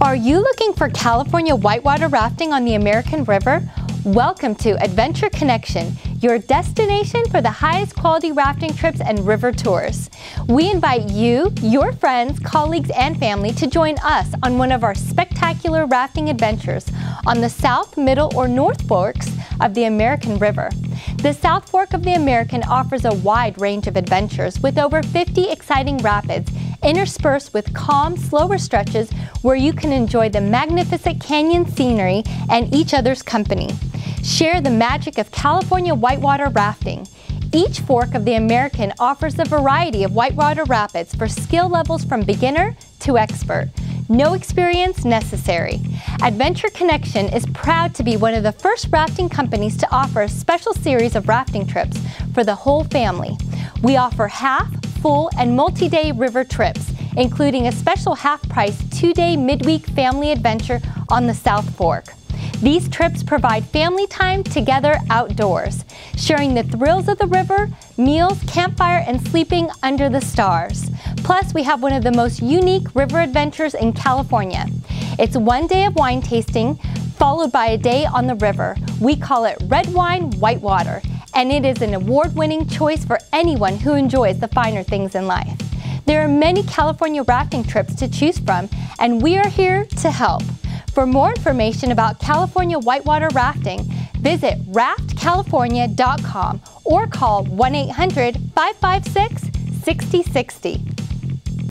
Are you looking for California whitewater rafting on the American River? Welcome to Adventure Connection, your destination for the highest quality rafting trips and river tours. We invite you, your friends, colleagues, and family to join us on one of our spectacular rafting adventures on the South, Middle, or North Forks of the American River. The South Fork of the American offers a wide range of adventures with over 50 exciting rapids interspersed with calm, slower stretches where you can enjoy the magnificent canyon scenery and each other's company. Share the magic of California whitewater rafting. Each fork of the American offers a variety of whitewater rapids for skill levels from beginner to expert. No experience necessary. Adventure Connection is proud to be one of the first rafting companies to offer a special series of rafting trips for the whole family. We offer half, full, and multi-day river trips, including a special half-price two-day midweek family adventure on the South Fork. These trips provide family time together outdoors, sharing the thrills of the river, meals, campfire, and sleeping under the stars. Plus, we have one of the most unique river adventures in California. It's one day of wine tasting, followed by a day on the river. We call it Red Wine Whitewater, and it is an award-winning choice for anyone who enjoys the finer things in life. There are many California rafting trips to choose from, and we are here to help. For more information about California whitewater rafting, visit raftcalifornia.com or call 1 800 556 6060.